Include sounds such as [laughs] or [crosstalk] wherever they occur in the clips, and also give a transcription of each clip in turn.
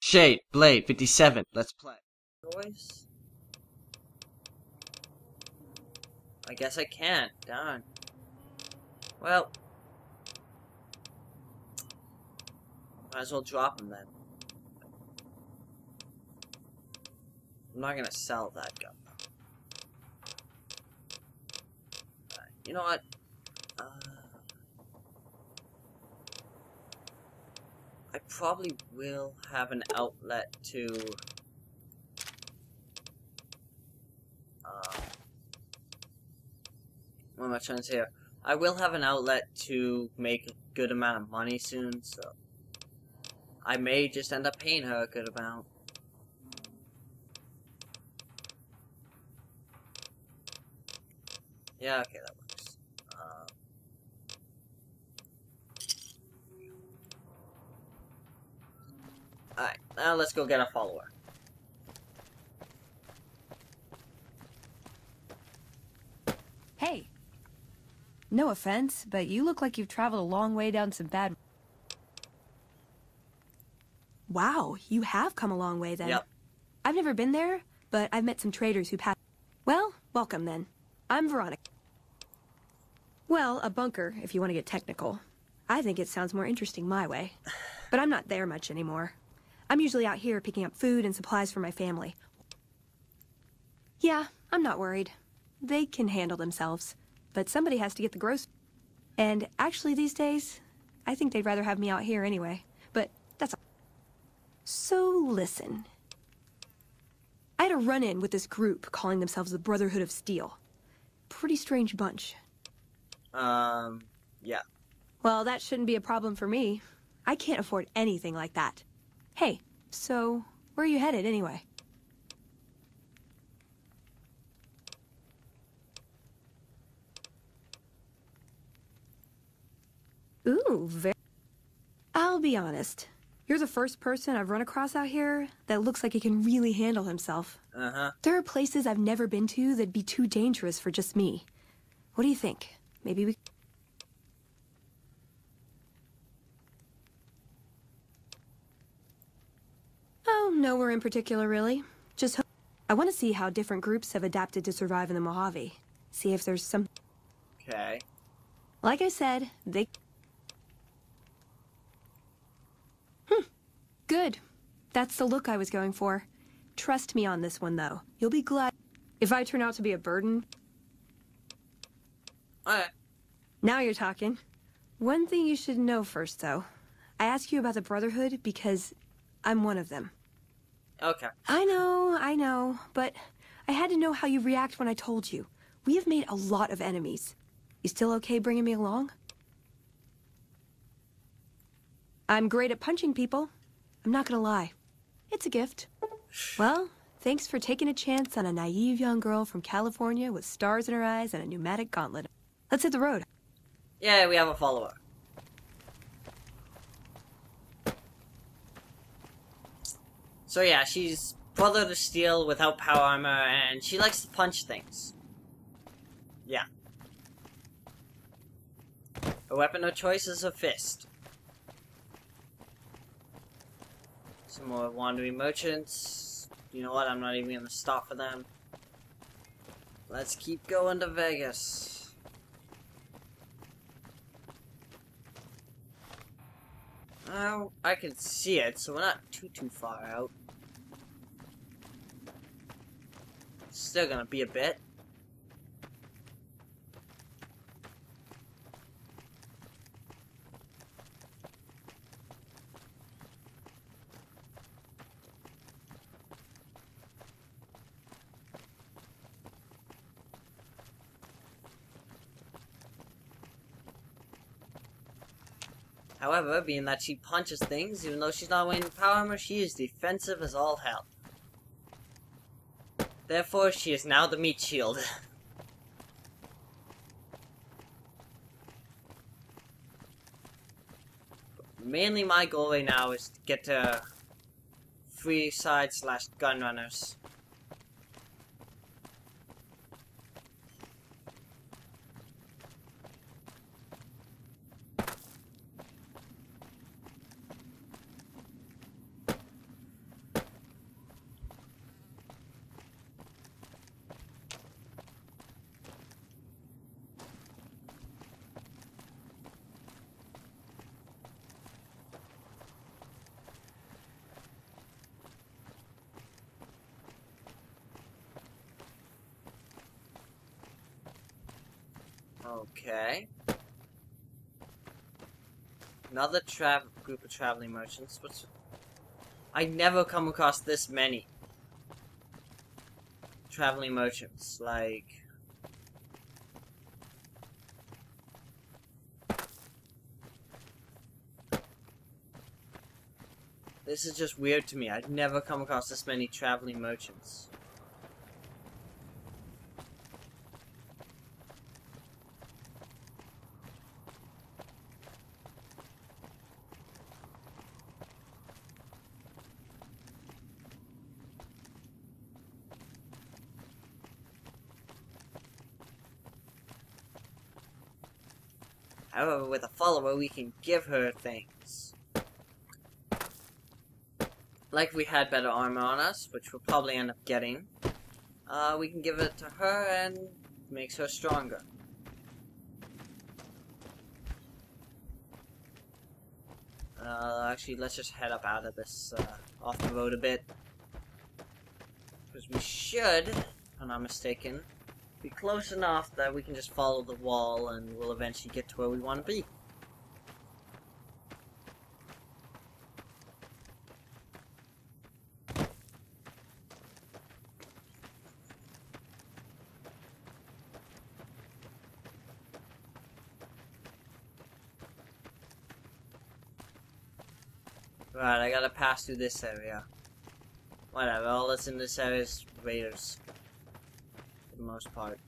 Shade, Blade, 57. Let's play. Choice? I guess I can't. Darn. Well. Might as well drop him then. I'm not gonna sell that gun. Alright, you know what? Uh, I probably will have an outlet to uh, what am I trying to say here? I will have an outlet to make a good amount of money soon, so I may just end up paying her a good amount. Yeah, okay, that Alright, now let's go get a follower. Hey. No offense, but you look like you've traveled a long way down some bad... Wow, you have come a long way then. Yep. I've never been there, but I've met some traders who passed... Well, welcome then. I'm Veronica. Well, a bunker, if you want to get technical. I think it sounds more interesting my way. But I'm not there much anymore. I'm usually out here picking up food and supplies for my family. Yeah, I'm not worried. They can handle themselves. But somebody has to get the gross. And actually, these days, I think they'd rather have me out here anyway. But that's all. So, listen. I had a run in with this group calling themselves the Brotherhood of Steel. Pretty strange bunch. Um, yeah. Well, that shouldn't be a problem for me. I can't afford anything like that. Hey, so where are you headed anyway? Ooh, very... I'll be honest. You're the first person I've run across out here that looks like he can really handle himself. Uh-huh. There are places I've never been to that'd be too dangerous for just me. What do you think? Maybe we... Oh, nowhere in particular, really. Just I want to see how different groups have adapted to survive in the Mojave. See if there's some... Okay. Like I said, they... Hmm. Good. That's the look I was going for. Trust me on this one, though. You'll be glad... If I turn out to be a burden... Alright. Now you're talking. One thing you should know first, though. I ask you about the Brotherhood because I'm one of them. Okay. I know, I know, but I had to know how you react when I told you. We have made a lot of enemies. You still okay bringing me along? I'm great at punching people. I'm not gonna lie. It's a gift. Well, thanks for taking a chance on a naive young girl from California with stars in her eyes and a pneumatic gauntlet. Let's hit the road. Yeah, we have a follower. So yeah, she's Brotherhood of Steel without power armor, and she likes to punch things. Yeah. Her weapon of choice is a fist. Some more wandering merchants. You know what? I'm not even gonna stop for them. Let's keep going to Vegas. Oh, I can see it, so we're not too too far out. Still gonna be a bit. However, being that she punches things, even though she's not wearing power armor, she is defensive as all hell. Therefore, she is now the meat shield. [laughs] Mainly my goal right now is to get uh, to Freeside slash Gun Runners. Okay. Another group of traveling merchants. What's... I never come across this many traveling merchants. Like, this is just weird to me. I've never come across this many traveling merchants. However, with a follower, we can give her things. Like we had better armor on us, which we'll probably end up getting. Uh, we can give it to her and makes her stronger. Uh, actually, let's just head up out of this, uh, off the road a bit. Because we should, if I'm not mistaken, be close enough that we can just follow the wall and we'll eventually get to where we want to be. Right, I gotta pass through this area. Whatever, all that's in this area is raiders. The most part.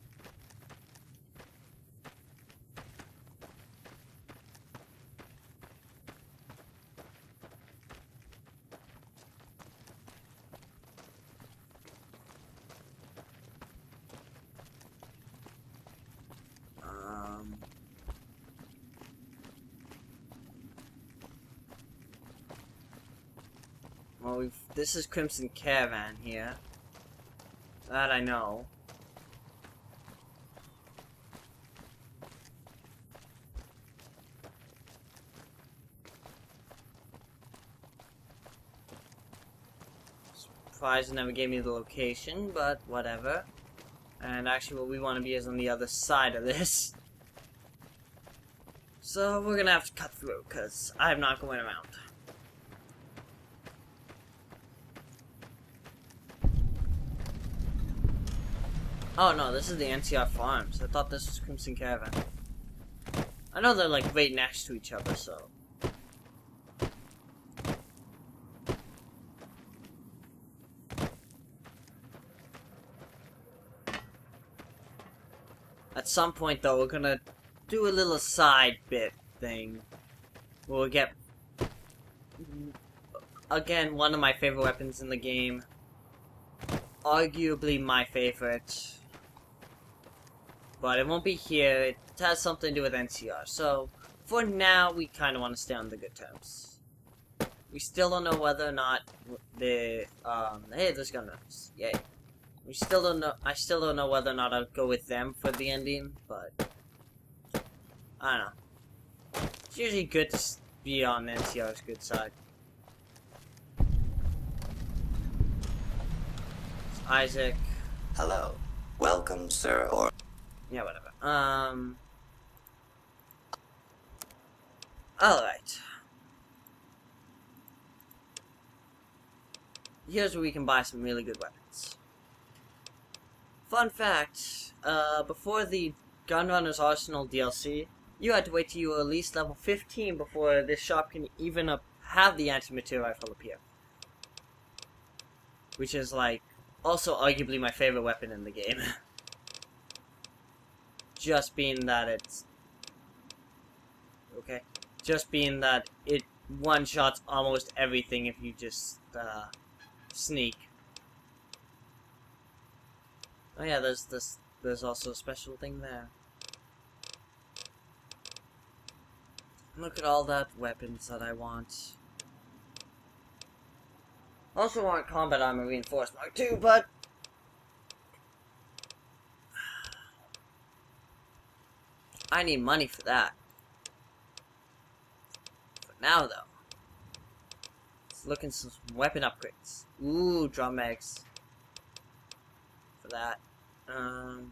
Um... Well, this is Crimson Caravan here. That I know. It never gave me the location, but whatever. And actually what we want to be is on the other side of this. [laughs] So we're gonna have to cut through, because I'm not going around. Oh no, this is the NCR Farms. I thought this was Crimson Caravan. I know they're like right next to each other, so. Some point though, we're gonna do a little side bit thing. We'll get again one of my favorite weapons in the game. Arguably my favorite. But it won't be here. It has something to do with NCR. So, for now, we kind of want to stay on the good terms. We still don't know whether or not the, um, hey, there's gunners. Yay. We still don't know, I still don't know whether or not I'll go with them for the ending, but, I don't know. It's usually good to be on NCR's good side. It's Isaac. Hello. Welcome, sir, or Yeah, whatever. Um. Alright. Here's where we can buy some really good weapons. Fun fact, uh, before the Gun Runners' Arsenal DLC, you had to wait till you were at least level 15 before this shop can even up have the anti-materiel rifle appear. Which is, like, also arguably my favorite weapon in the game. [laughs] just being that it's okay just being that it one shots almost everything if you just uh, sneak oh yeah there's this there's also a special thing there look at all that weapons that I want also want combat armor reinforced mark 2 but [sighs] I need money for that. For now, though, let's look into some weapon upgrades. Ooh, drum mags. For that. Um,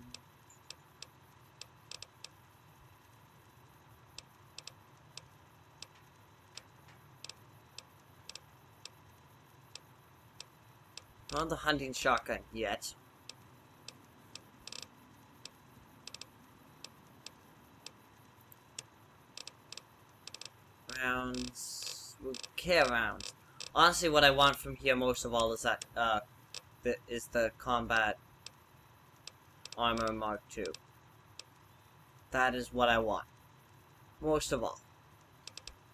not the hunting shotgun yet. Rounds. okay, rounds. Honestly, what I want from here most of all is that, uh, is the combat armor Mark II. That is what I want. Most of all.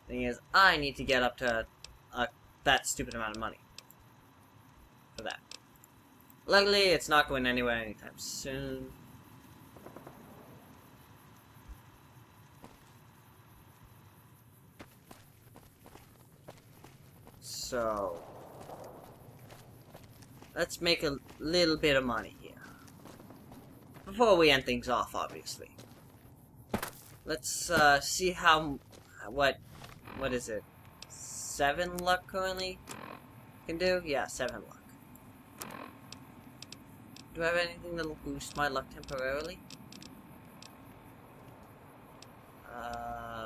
Thing is, I need to get up to uh, that stupid amount of money. For that. Luckily, it's not going anywhere anytime soon. So... Let's make a little bit of money. Before we end things off, obviously. Let's uh, see how... What... What is it? Seven luck currently? Can do? Yeah, seven luck. Do I have anything that'll boost my luck temporarily? Uh...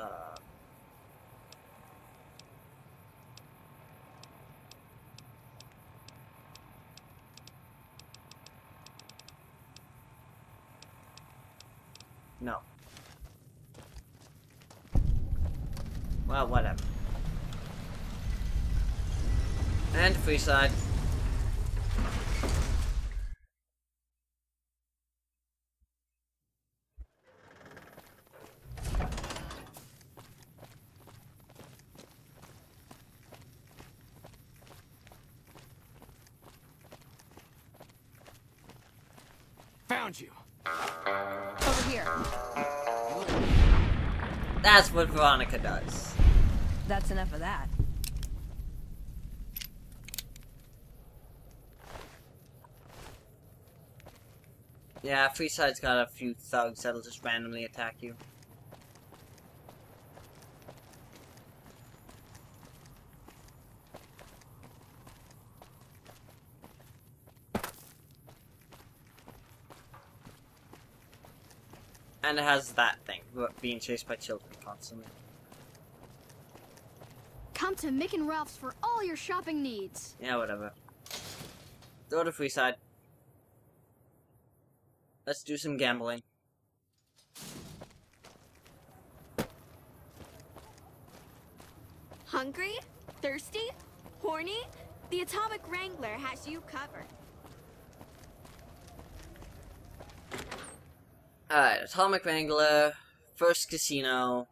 No. Well, whatever. And Freeside. That's what Veronica does. That's enough of that. Yeah, Freeside's got a few thugs that'll just randomly attack you. And it has that thing, being chased by children constantly. Come to Mick and Ralph's for all your shopping needs. Yeah, whatever. Go to Freeside. Let's do some gambling. Hungry? Thirsty? Horny? The Atomic Wrangler has you covered. Alright, Atomic Wrangler, first casino.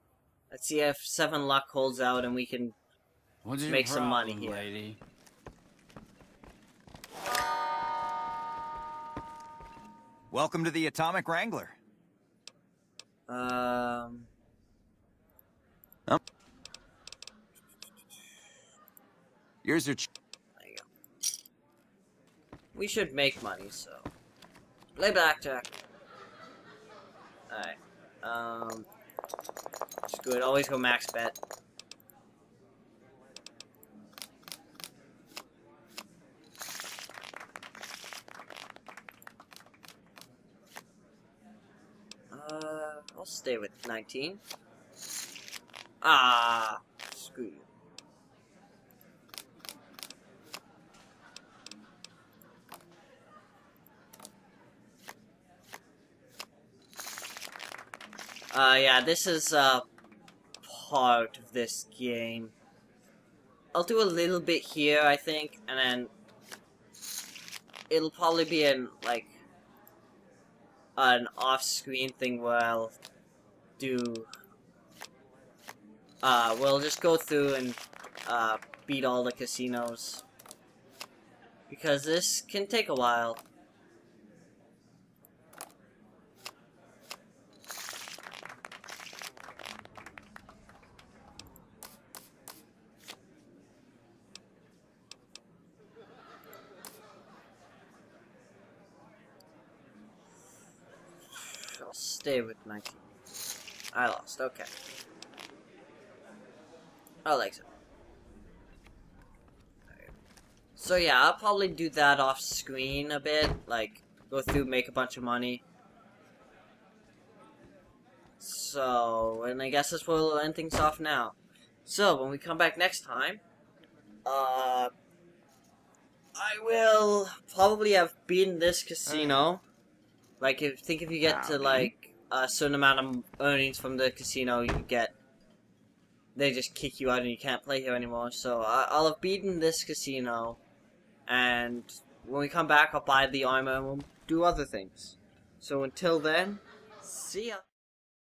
Let's see if Seven Luck holds out and we can What's your Make some money here. lady? Welcome to the Atomic Wrangler. Um. Oh. Yours are ch- There you go. We should make money, so. Play blackjack. Alright. Um. Always go max bet. Uh, I'll stay with 19. Ah, screw you. Uh, yeah, this is, uh, part of this game. I'll do a little bit here, I think, and then it'll probably be in, like, an off-screen thing where I'll do, uh, we'll just go through and, uh, beat all the casinos. Because this can take a while. I'll stay with 19. I lost, okay. I like so. So yeah, I'll probably do that off screen a bit, like go through, make a bunch of money. So, and I guess that's where we'll end things off now. So, when we come back next time, uh, I will probably have beaten this casino. Like, if think if you get to like a certain amount of earnings from the casino, you get. They just kick you out and you can't play here anymore. So I, I'll have beaten this casino, and when we come back, I'll buy the armor and we'll do other things. So until then, see ya.